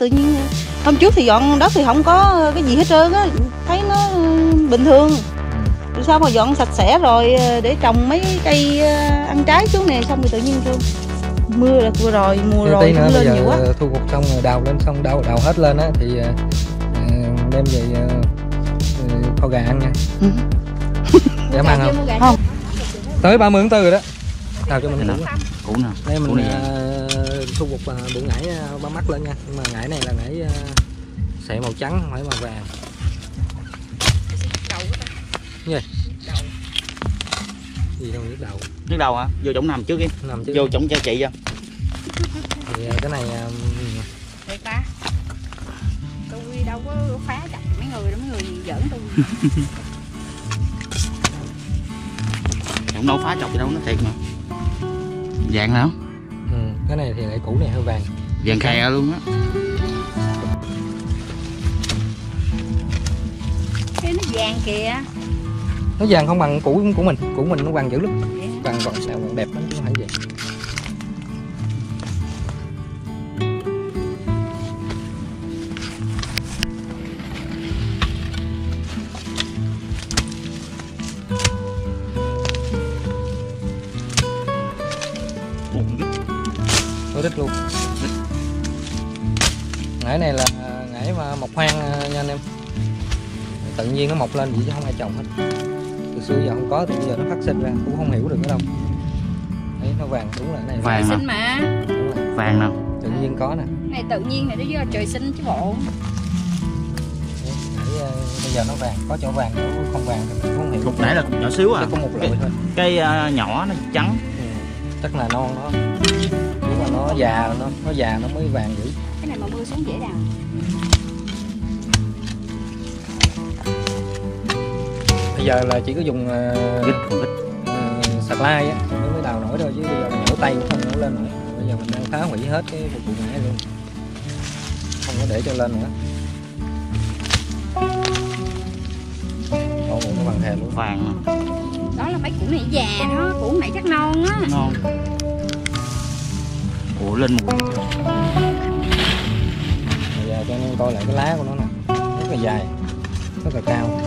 tự nhiên hôm trước thì dọn đất thì không có cái gì hết trơn á thấy nó bình thường. Rồi sao mà dọn sạch sẽ rồi ờ, để trồng mấy cây ờ, ăn trái xuống nè xong rồi tự nhiên thôi mưa là vừa rồi mùa Tí rồi nữa cũng bây lên nhiều quá. thu hoạch xong rồi đào lên xong đào đào hết lên á thì ờ, đem về kho gà ăn nha. Ừ. để ăn không? Không. tới 30 tháng 4 rồi đó. Đào cho mình Thế cũ nè. Đây Củ mình này thu hoạch ờ, bộ ngải ờ, ba mắt lên nha. Nhưng mà ngải này là ngải ờ, sệ màu trắng không phải màu vàng. Gì? Đâu nhức đầu nhức đầu hả? Vô chỗ nằm trước đi. Nằm chứ vô chỗ cho chị cho thì cái này thiệt ta. Tôi đâu có phá chặt mấy người đâu mấy người giỡn tôi. Không đâu phá chọc gì đâu nó thiệt mà. Vàng ừ, cái này thì lại cũ này hơi vàng. Vàng khè luôn á. Cái nó vàng kìa. Nó vàng không bằng cũ của mình cũ mình nó vàng dữ lắm. Hả? vàng còn sao vàng đẹp lắm chứ không phải vậy đít luôn. Ngải này là ngải mà mọc hoang ờ, nha anh em. Tự nhiên nó mọc lên vậy chứ không ai trồng hết. Từ xưa giờ không có thì bây giờ nó phát sinh ra cũng không hiểu được ở đâu. Đấy nó vàng đúng là cái này. Vàng nè sinh mà. Vàng nè tự nhiên có nè. Cái này tự nhiên này nó do trời sinh chứ bộ. Ờ, bây giờ nó vàng có chỗ vàng chỗ không vàng thì mình cũng không hiểu. Lúc nãy là nhỏ xíu à? Có một loại thôi. cái ờ, nhỏ nó trắng. Ừ. chắc là non nếu mà nó già nó nó già nó mới vàng dữ. Cái này mà mưa xuống dễ đào. Bây giờ là chỉ có dùng còn đít Ờ, sạc lai á nó mới đào nổi thôi chứ bây giờ mình nhổ tay cũng không nhổ lên nổi. Bây giờ mình đang phá hủy hết cái phục vụ ngải luôn. Không có để cho lên nữa. Ồ, nó bằng thèm luôn. Vàng đó là mấy củ này già đó củ này chắc non á. Ngon ủa lên mùi bây giờ cho em coi lại cái lá của nó nè. Rất là dài rất là cao.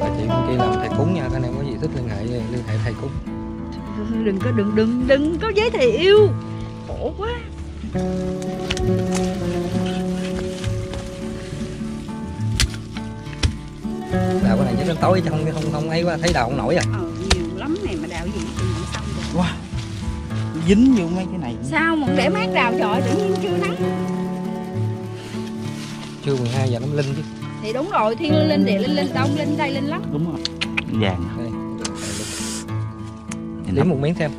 Bà chị bên kia làm thầy cúng nha, các anh em có gì thích liên hệ liên hệ thầy cúng. đừng có đừng đừng đừng có giới thiệu. Khổ quá Đào cái này chắc đến tối chứ không không không ấy quá, thấy đào không nổi à. ờ nhiều lắm này mà đào gì thì không xong rồi dính vô mấy cái này. Sao mà để mát đào trời tự nhiên chưa nắng. Trưa 12 giờ nó linh chứ. thì đúng rồi thiên linh linh địa linh linh đông linh tây linh lắm. Đúng rồi. Vàng. Đây. Liếm nó. một miếng xem.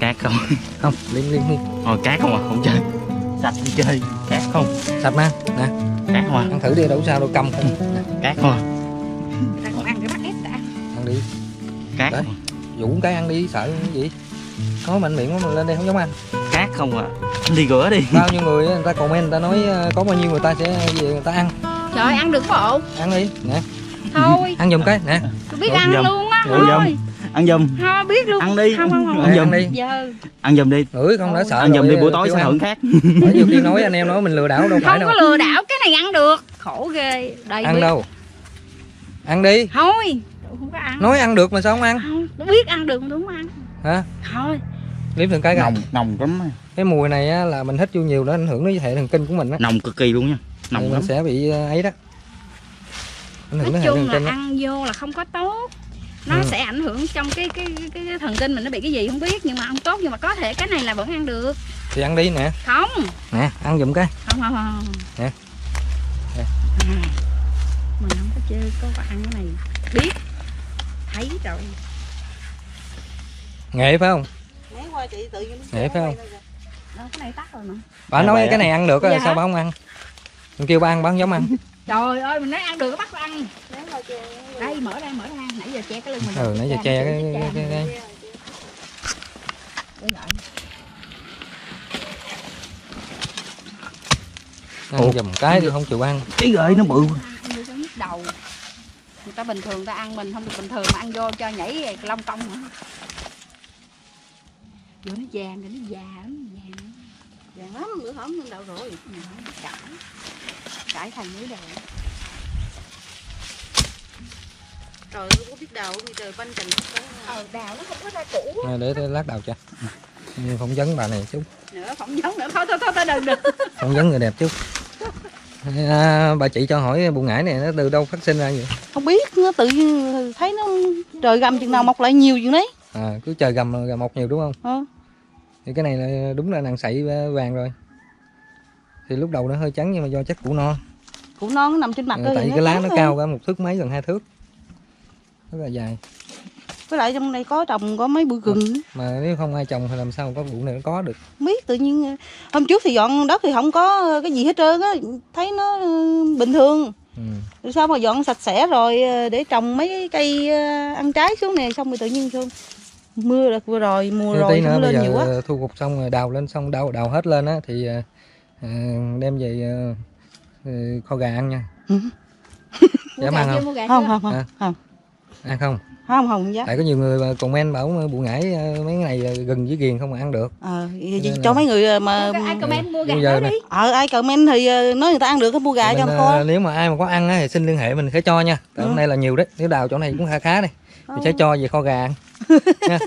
cát không? Không, liếm liếm đi. thôi cát không à? Không chơi. Sạch đi chơi. Cát không? Sạch mà. Nè, cát không à? Ăn thử đi đâu sao đâu cầm. Không. Nè, cát không à ăn đi. cát Đấy. không? Vũ cái ăn đi, sợ cái gì. Nói mạnh miệng quá mà lên đây không giống ăn. cát không à anh đi rửa đi Bao nhiêu người á, người ta comment người ta nói ờ, có bao nhiêu người ta sẽ về người ta ăn. trời ăn được bộ Ăn đi. Nè, thôi ăn giùm cái nè. tôi biết ăn dầm. luôn á thôi ăn giùm thôi biết luôn ăn đi không không không Ăn giùm đi. giờ ăn giùm đi Ngửi không đã sợ ăn giùm đi buổi tối sẽ ăn. hưởng khác Bởi nhiều khi nói anh em nói mình lừa đảo đâu phải không đâu. có lừa đảo cái này ăn được khổ ghê đây Ăn biết. đâu. Ăn đi. thôi không có ăn Nói ăn được mà sao không ăn? không biết ăn được không ăn Hả? thôi Liếm từng cái coi. nồng nồng lắm. Cái mùi này á, là mình hít vô nhiều nó ảnh hưởng đến hệ thần kinh của mình á. nồng cực kỳ luôn nha Thì nồng mình lắm sẽ bị ờ, ấy đó. Ảnh hưởng nói chung kinh là ăn vô là không có tốt nó Ừ. sẽ ảnh hưởng trong cái cái, cái cái thần kinh mình nó bị cái gì không biết nhưng mà không tốt nhưng mà có thể cái này là vẫn ăn được Thì ăn đi nè. không Nè, ăn giùm cái. không không không Nè. Nè. À, mình không có chơi có ăn cái này biết thấy rồi Nghệ phải không? Né qua chị tự nhiên Nghệ phải không? Đâu, cái này tắt rồi mà Bà Dạ nói vậy cái này ăn được á, Dạ sao bà không ăn? Mình kêu bà ăn bà không giống ăn. trời ơi mình nói ăn được bắt ăn đây mở ra mở ra nãy giờ che cái lưng mình Ừ, nãy giờ che cái cái cái, cái. Ăn giùm cái thì không chịu ăn. cái gợi nó bự đầu người ta bình thường ta ăn mình không được bình thường mà ăn vô cho nhảy lông công nữa vô nó vàng rồi nó già lắm vàng vàng lắm bữa hổm nó đậu rồi? Cải cải thành núi đèo trời tôi có biết đậu thì trời banh cành có. Ờ đào nó không có ra củ. Nè, để tôi lát đầu cho. Phỏng vấn bà này chút. Nữa phỏng vấn nữa. Thôi thôi thôi thôi đừng đừng. Phỏng vấn người đẹp chút à, bà chị cho hỏi bù ngải này nó từ đâu phát sinh ra vậy? Không biết nó tự thấy nó trời gầm chừng nào mọc lại nhiều chừng đấy. À, cứ trời gầm gầm mọc nhiều đúng không? Ờ. thì cái này là đúng là nàng sậy vàng rồi. Thì lúc đầu nó hơi trắng nhưng mà do chất củ no. Củ non nó nằm trên mặt thôi tại cái lá nó cao cả một thước mấy gần hai thước. Rất là dài với lại trong đây có trồng có mấy bụi gừng. Nữa. mà nếu không ai trồng thì làm sao có vụ này nó có được? Không biết tự nhiên hôm trước thì dọn đất thì không có cái gì hết trơn á thấy nó ừ, bình thường. Ừ. sao mà dọn sạch sẽ rồi ờ, để trồng mấy cái cây ờ, ăn trái xuống nè xong rồi tự nhiên xong mưa đợt vừa rồi mùa Thế rồi bây lên nhiều quá. thu hoạch xong rồi đào lên xong đào đào hết lên á thì à, đem về à, kho gà ăn nha. Ừ. dám ăn không? không không không À. không. Ăn không không không dám tại có nhiều người mà comment bảo bù ngải à, mấy cái này à, gừng với ghiền không mà ăn được. Ờ vậy Nên cho là- mấy người ờ, mà cái- ai comment mua gà giờ đi. Ờ ai comment thì ờ, nói người ta ăn được cái mua gà cho à, nếu mà ai mà có ăn á, thì xin liên hệ mình sẽ cho nha. Tại Ừ. hôm nay là nhiều đấy nếu đào chỗ này cũng khá khá này. Ờ. mình sẽ cho về kho gà ăn nha.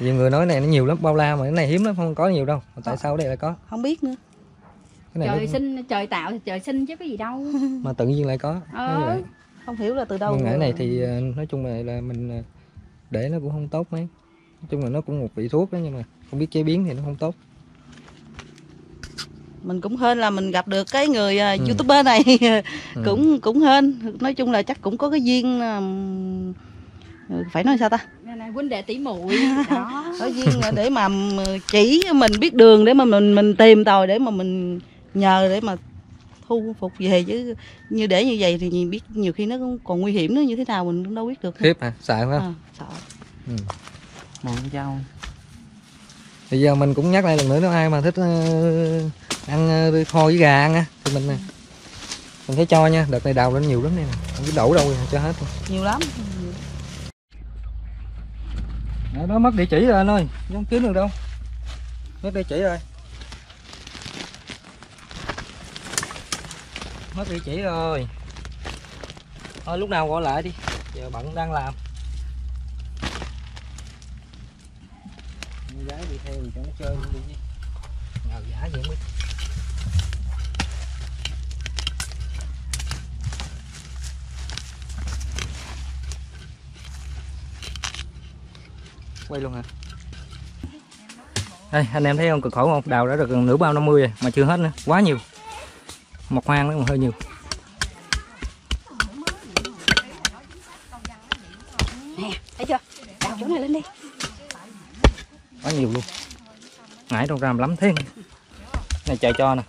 Nhiều người nói này nó nhiều lắm bao la mà cái này hiếm lắm không có nhiều đâu. Mà tại sao ở đây lại có? Không biết nữa. Cái này trời nó, sinh trời tạo thì trời sinh chứ có gì đâu. Mà tự nhiên lại có Ờ. Không hiểu là từ đâu ngải này thì ờ, nói chung là là mình ờ, để nó cũng không tốt mấy. Nói chung là nó cũng một vị thuốc đó nhưng mà không biết chế biến thì nó không tốt. Mình cũng hên là mình gặp được cái người ờ, Ừ. youtuber này. Ừ. cũng cũng hên. Nói chung là chắc cũng có cái duyên phải nói sao ta? Này này, huynh đệ tỷ muội. Đó. Có duyên để mà chỉ mình biết đường để mà mình mình tìm tòi để mà mình nhờ để mà thu phục về chứ như để như vậy thì nhìn biết nhiều khi nó cũng còn nguy hiểm nữa như thế nào mình cũng đâu biết được. Khiếp hả? Sợ phải không à, sợ. Ừ. mòn dâu thì giờ mình cũng nhắc lại lần nữa nếu ai mà thích ờ, ăn ờ, kho với gà ăn á thì mình ờ, mình sẽ cho nha đợt này đào lên nhiều lắm đây nè không biết đổ đâu rồi cho hết luôn. nhiều lắm. Đó, nó mất địa chỉ rồi anh ơi không kiếm được đâu. Mất địa chỉ rồi mất địa chỉ rồi. Thôi lúc nào gọi lại đi. Giờ bận đang làm. Con gái đi theo thì cho nó chơi đi. Chứ ngào giả không biết quay luôn hả? Đây anh em thấy không? Cực khổ không? Đào đã được gần nửa bao 50 rồi mà chưa hết nữa. Quá nhiều một hoang nó còn hơi nhiều. Nè thấy chưa? Đào chỗ này lên đi. Quá nhiều luôn. Ngải trong ram lắm thế. Này trời cho nè